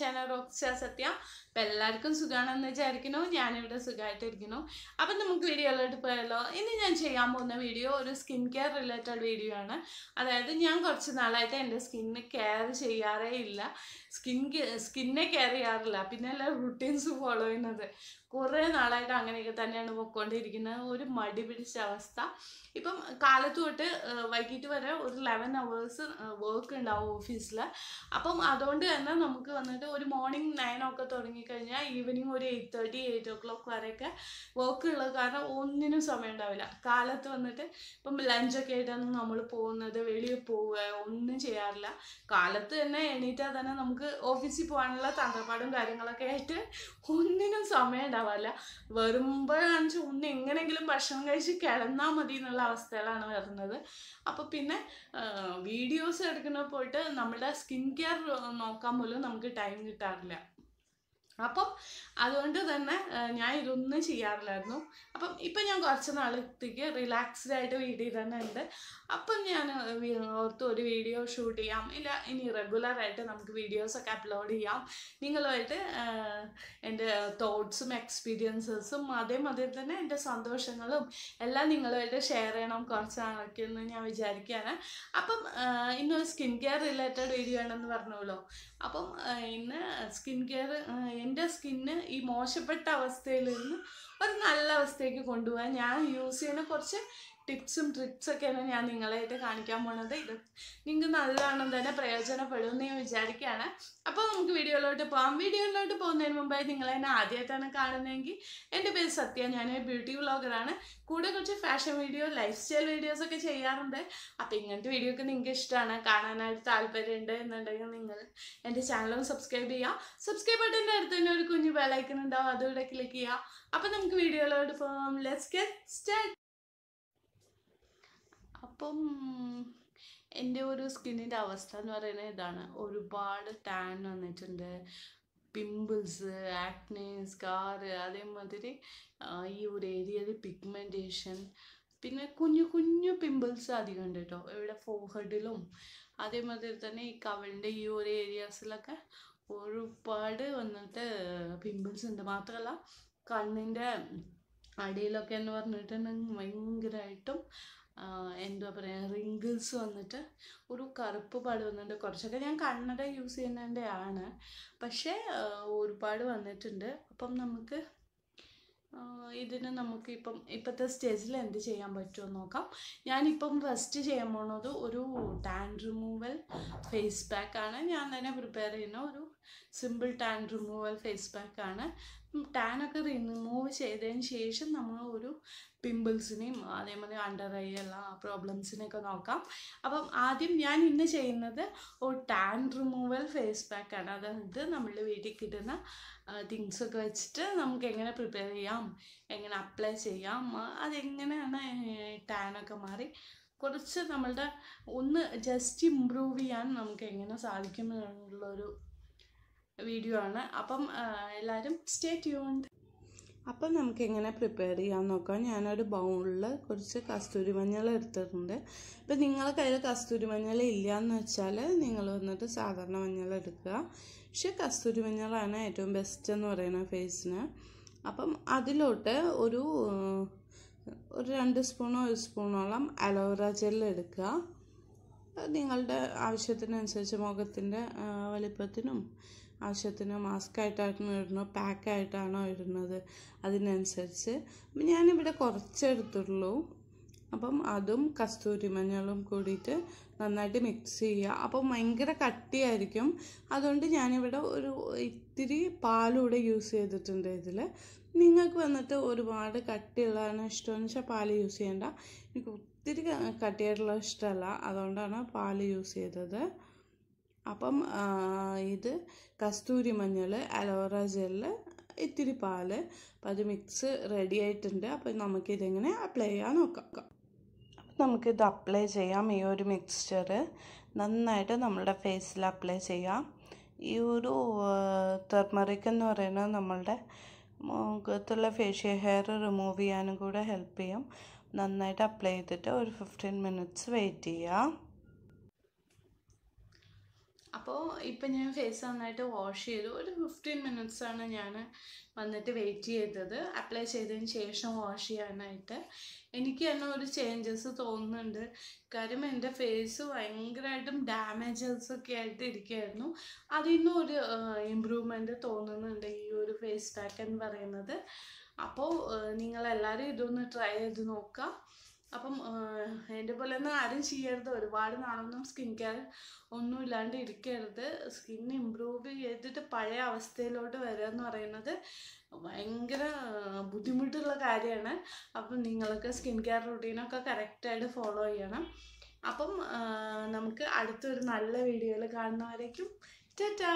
Channel Roxx സത്യ അപ്പം എല്ലാവർക്കും സുഖമാണെന്ന് വിചാരിക്കുന്നു. ഞാനിവിടെ സുഖമായിട്ടിരിക്കുന്നു അപ്പം നമുക്ക് വീഡിയോയിലോട്ട് പോയാലോ. ഇനി ഞാൻ ചെയ്യാൻ പോകുന്ന വീഡിയോ ഒരു സ്കിൻ കെയർ റിലേറ്റഡ് വീഡിയോ ആണ്. അതായത് ഞാൻ കുറച്ച് നാളായിട്ട് എന്റെ സ്കിന്നെ കെയർ ചെയ്യാറേ ഇല്ല. സ്കിൻ സ്കിന്നെ കെയർ ചെയ്യാറില്ല. പിന്നെ എല്ലാ റുട്ടീൻസ് ഫോളോ ചെയ്യുന്നത്. കുറേ നാളായിട്ട് അങ്ങനെയൊക്കെ തന്നെയാണ് പൊയ്ക്കൊണ്ടിരിക്കുന്നത്. ഒരു മടി പിടിച്ച അവസ്ഥ. ഇപ്പം കാലത്ത് തൊട്ട് വൈകിട്ട് വരെ ഒരു ലെവൻ അവേഴ്സ് വർക്ക് ഉണ്ടാവും ഓഫീസിൽ അപ്പം അതുകൊണ്ട് തന്നെ നമുക്ക് വന്നിട്ട് ഒരു മോർണിംഗ് നയൻ ഒക്കെ തുടങ്ങിക്കഴിഞ്ഞാൽ ഈവനിങ് ഒരു eight thirty eight o'clock വരെയൊക്കെ വർക്ക് ഉള്ളത് കാരണം ഒന്നിനും സമയം ഉണ്ടാവില്ല. കാലത്ത് വന്നിട്ട് ഇപ്പം ലഞ്ചൊക്കെ ആയിട്ടാണ് നമ്മൾ പോകുന്നത് വെളിയിൽ പോവുക ഒന്നും ചെയ്യാറില്ല. കാലത്ത് തന്നെ എണീറ്റാൽ തന്നെ നമുക്ക് ഓഫീസിൽ പോകാനുള്ള തന്ത്രപ്പാടും കാര്യങ്ങളൊക്കെ ആയിട്ട് ഒന്നിനും സമയം ഉണ്ടാവില്ല വരുമ്പോഴാണെന്ന് വെച്ചാൽ ഒന്ന് എങ്ങനെയെങ്കിലും ഭക്ഷണം കഴിച്ച് കിടന്നാൽ മതി എന്നുള്ള അവസ്ഥകളാണ് വരുന്നത്. അപ്പോൾ പിന്നെ വീഡിയോസ് എടുക്കുന്ന പോയിട്ട് നമ്മുടെ സ്കിൻ കെയർ നോക്കാൻ പോലും നമുക്ക് ടൈം കിട്ടാറില്ല. അപ്പം അതുകൊണ്ട് തന്നെ ഞാൻ ഇതൊന്നും ചെയ്യാറില്ലായിരുന്നു. അപ്പം ഇപ്പം ഞാൻ കുറച്ച് നാളത്തേക്ക് റിലാക്സ്ഡ് ആയിട്ട് വീട്ടിൽ തന്നെ ഉണ്ട്. അപ്പം ഞാൻ ഓർത്ത് ഒരു വീഡിയോ ഷൂട്ട് ചെയ്യാം. ഇല്ല ഇനി റെഗുലറായിട്ട് നമുക്ക് വീഡിയോസൊക്കെ അപ്ലോഡ് ചെയ്യാം. നിങ്ങളുമായിട്ട് എന്റെ തോട്ട്സും എക്സ്പീരിയൻസസും അതേമാതിരി തന്നെ എന്റെ സന്തോഷങ്ങളും എല്ലാം നിങ്ങളുമായിട്ട് ഷെയർ ചെയ്യണം കുറച്ച് നാളൊക്കെ എന്ന് ഞാൻ വിചാരിക്കുകയാണ്. അപ്പം ഇന്നൊരു സ്കിൻ കെയർ റിലേറ്റഡ് വീഡിയോ ആണെന്ന് പറഞ്ഞല്ലോ അപ്പം ഇന്ന് സ്കിൻ കെയർ എന്റെ സ്കിന്ന് ഈ മോശപ്പെട്ട അവസ്ഥയിൽ നിന്ന് ഒരു നല്ല അവസ്ഥയ്ക്ക് കൊണ്ടുപോകാൻ ഞാൻ യൂസ് ചെയ്യുന്ന കുറച്ച് ടിപ്സും ട്രിക്സൊക്കെയാണ് ഞാൻ നിങ്ങളായിട്ട് കാണിക്കാൻ പോണത് ഇത് നിങ്ങൾക്ക് നല്ലതാണെന്ന് തന്നെ പ്രയോജനപ്പെടുമെന്ന് ഞാൻ വിചാരിക്കുകയാണ്. അപ്പോൾ നമുക്ക് വീഡിയോയിലോട്ട് പോകാം വീഡിയോയിലോട്ട് പോകുന്നതിന് മുമ്പായി നിങ്ങൾ എന്നെ ആദ്യമായിട്ടാണ് കാണുന്നതെങ്കിൽ എന്റെ പേര് സത്യ. ഞാൻ ബ്യൂട്ടി വ്ളോഗറാണ്. കൂടെ കുറച്ച് fashion video lifestyle videos ഒക്കെ ചെയ്യാറുണ്ട്. അപ്പോൾ ഇങ്ങനത്തെ വീഡിയോ ഒക്കെ നിങ്ങൾക്ക് ഇഷ്ടമാണ്. കാണാനായിട്ട് താല്പര്യമുണ്ട് എന്നുണ്ടെങ്കിൽ നിങ്ങൾ എന്റെ ചാനലും സബ്സ്ക്രൈബ് ചെയ്യുക. സബ്സ്ക്രൈബ് ബട്ടന്റെ അടുത്ത് തന്നെ ഒരു കുഞ്ഞു ബെലൈക്കൺ ഉണ്ടാവും. അതുകൂടെ ക്ലിക്ക് ചെയ്യുക. അപ്പോൾ നമുക്ക് വീഡിയോയിലോട്ട് പോകാം ലെറ്റ്സ് ഗെറ്റ് സ്റ്റാർട്ട് അപ്പം എന്റെ ഒരു സ്കിന്നിന്റെ അവസ്ഥ എന്ന് പറയുന്നത് ഇതാണ്. ഒരുപാട് ടാൻ വന്നിട്ടുണ്ട്. പിമ്പിൾസ് ആക്നെ സ്കാർ അതേമാതിരി ഈ ഒരു ഏരിയയിൽ പിഗ്മെന്റേഷൻ പിന്നെ കുഞ്ഞു കുഞ്ഞു പിമ്പിൾസ് അധികം ഉണ്ട് കേട്ടോ. ഇവിടെ ഫോഹഡിലും അതേമാതിരി തന്നെ ഈ കവളിന്റെ ഈ ഒരു ഏരിയാസിലൊക്കെ ഒരുപാട് വന്നിട്ട് പിമ്പിൾസ് ഉണ്ട്. മാത്രമല്ല കണ്ണിന്റെ അടിയിലൊക്കെ എന്ന് പറഞ്ഞിട്ടുണ്ടെങ്കിൽ ഭയങ്കരമായിട്ടും എന്താ പറയുക റിങ്കിൾസ് വന്നിട്ട് ഒരു കറുപ്പ് പാട് വന്നിട്ടുണ്ട്. കുറച്ചൊക്കെ ഞാൻ കണ്ണട യൂസ് ചെയ്യുന്നതിന്റെ ആണ്. പക്ഷേ ഒരുപാട് വന്നിട്ടുണ്ട്. അപ്പം നമുക്ക് ഇതിന് നമുക്ക് ഇപ്പം ഇപ്പോഴത്തെ സ്റ്റേജിൽ എന്ത് ചെയ്യാൻ പറ്റുമോ നോക്കാം. ഞാനിപ്പം ഫസ്റ്റ് ചെയ്യാൻ പോണത് ഒരു ടാൻ റിമൂവൽ ഫേസ് പാക്കാണ് ഞാൻ തന്നെ പ്രിപ്പയർ ചെയ്യുന്ന ഒരു simple tan removal face pack ആണ്. ടാനൊക്കെ റിമൂവ് ചെയ്തതിന് ശേഷം നമ്മൾ ഒരു പിമ്പിൾസിനെയും അതേമാതിരി അണ്ടർ ഐ എല്ലാ പ്രോബ്ലംസിനെയൊക്കെ നോക്കാം. അപ്പം ആദ്യം ഞാൻ ഇന്ന് ചെയ്യുന്നത് ഒരു ടാൻ റിമൂവൽ ഫേസ് പാക്കാണ് അതായത് നമ്മളുടെ വീട്ടിൽ കിട്ടുന്ന തിങ്സൊക്കെ വെച്ചിട്ട് നമുക്ക് എങ്ങനെ പ്രിപ്പയർ ചെയ്യാം എങ്ങനെ അപ്ലൈ ചെയ്യാം അതെങ്ങനെയാണ് ടാനൊക്കെ മാറി കുറച്ച് നമ്മളുടെ ഒന്ന് ജസ്റ്റ് ഇമ്പ്രൂവ് ചെയ്യാൻ നമുക്ക് എങ്ങനെ സാധിക്കും എന്നുള്ളൊരു വീഡിയോ ആണ്. അപ്പം എല്ലാവരും സ്റ്റേ ട്യൂൺഡ് അപ്പം നമുക്ക് എങ്ങനെ പ്രിപ്പയർ ചെയ്യാൻ നോക്കാം. ഞാനൊരു ബൗളിൽ കുറച്ച് കസ്തൂരി മഞ്ഞൾ എടുത്തിട്ടുണ്ട്. ഇപ്പം നിങ്ങളെ കയ്യിൽ കസ്തൂരി മഞ്ഞൾ ഇല്ല എന്ന് വെച്ചാൽ നിങ്ങൾ വന്നിട്ട് സാധാരണ മഞ്ഞൾ എടുക്കുക. പക്ഷെ കസ്തൂരി മഞ്ഞളാണ് ഏറ്റവും ബെസ്റ്റ് എന്ന് പറയുന്നത് ഫേസിന് അപ്പം അതിലോട്ട് ഒരു ഒരു രണ്ട് സ്പൂണോ ഒരു സ്പൂണോളം അലോവേറ ജെൽ എടുക്കുക. നിങ്ങളുടെ ആവശ്യത്തിനനുസരിച്ച് മുഖത്തിന്റെ വലിപ്പത്തിനും ആവശ്യത്തിന് മാസ്ക് ആയിട്ടാണോ ഇടുന്നത് പാക്കായിട്ടാണോ ഇടുന്നത് അതിനനുസരിച്ച്. ഞാനിവിടെ കുറച്ചെടുത്തുള്ളൂ. അപ്പം അതും കസ്തൂരി മഞ്ഞളും കൂടിയിട്ട് നന്നായിട്ട് മിക്സ് ചെയ്യുക. അപ്പം ഭയങ്കര കട്ടിയായിരിക്കും. അതുകൊണ്ട് ഞാനിവിടെ ഒരു ഇത്തിരി പാലൂടെ യൂസ് ചെയ്തിട്ടുണ്ട് ഇതിൽ നിങ്ങൾക്ക് വന്നിട്ട് ഒരുപാട് കട്ടിയുള്ളതാണ് ഇഷ്ടമെന്ന് വെച്ചാൽ പാൽ യൂസ് ചെയ്യേണ്ട. എനിക്ക് ഒത്തിരി കട്ടിയായിട്ടുള്ള ഇഷ്ടമല്ല. അതുകൊണ്ടാണ് പാൽ യൂസ് ചെയ്തത്. അപ്പം ഇത് കസ്തൂരി മഞ്ഞൾ അലോവേറ ജെല്ല് ഇത്തിരി പാൽ. അപ്പം അത് മിക്സ് റെഡി ആയിട്ടുണ്ട്. അപ്പം നമുക്കിതെങ്ങനെ അപ്ലൈ ചെയ്യാൻ നോക്കാം. അപ്പം നമുക്കിത് അപ്ലൈ ചെയ്യാം ഈ ഒരു മിക്സ്ചർ നന്നായിട്ട് നമ്മളുടെ ഫേസിൽ അപ്ലൈ ചെയ്യാം. ഈ ഒരു തെർമറിക് എന്ന് പറയുന്നത് നമ്മളുടെ മുഖത്തുള്ള ഫേഷ്യൽ ഹെയർ റിമൂവ് ചെയ്യാനും കൂടെ ഹെൽപ്പ് ചെയ്യും. നന്നായിട്ട് അപ്ലൈ ചെയ്തിട്ട് ഒരു ഫിഫ്റ്റീൻ മിനിറ്റ്സ് വെയിറ്റ് ചെയ്യുക അപ്പോൾ ഇപ്പം ഞാൻ ഫേസ് നന്നായിട്ട് വാഷ് ചെയ്തു. ഒരു ഫിഫ്റ്റീൻ മിനിറ്റ്സാണ് ഞാൻ വന്നിട്ട് വെയിറ്റ് ചെയ്തത്. അപ്ലൈ ചെയ്തതിന് ശേഷം വാഷ് ചെയ്യാനായിട്ട്. എനിക്ക് തന്നെ ഒരു ചേഞ്ചസ് തോന്നുന്നുണ്ട്. കാര്യം എന്റെ ഫേസ് ഭയങ്കരമായിട്ടും ഡാമേജസ് ഒക്കെ ആയിട്ട് ഇരിക്കുകയായിരുന്നു അതിൽ നിന്നും ഒരു ഇമ്പ്രൂവ്മെന്റ് തോന്നുന്നുണ്ട് ഈ ഒരു ഫേസ് പാക്ക് എന്ന് പറയുന്നത്. അപ്പോൾ നിങ്ങളെല്ലാവരും ഇതൊന്ന് ട്രൈ ചെയ്ത് നോക്കുക അപ്പം എന്റെ പോലെ ഒന്നും ആരും ചെയ്യരുത്. ഒരുപാട് നാളൊന്നും സ്കിൻ കെയർ ഒന്നും ഇല്ലാണ്ട് ഇരിക്കരുത്. സ്കിൻ ഇമ്പ്രൂവ് ചെയ്തിട്ട് പഴയ അവസ്ഥയിലോട്ട് വരിക എന്ന് പറയുന്നത് ഭയങ്കര ബുദ്ധിമുട്ടുള്ള കാര്യമാണ്. അപ്പം നിങ്ങൾക്ക് സ്കിൻ കെയർ റുട്ടീനൊക്കെ കറക്റ്റായിട്ട് ഫോളോ ചെയ്യണം. അപ്പം നമുക്ക് അടുത്തൊരു നല്ല വീഡിയോയിൽ കാണുന്നവരേക്കും ടാറ്റാ!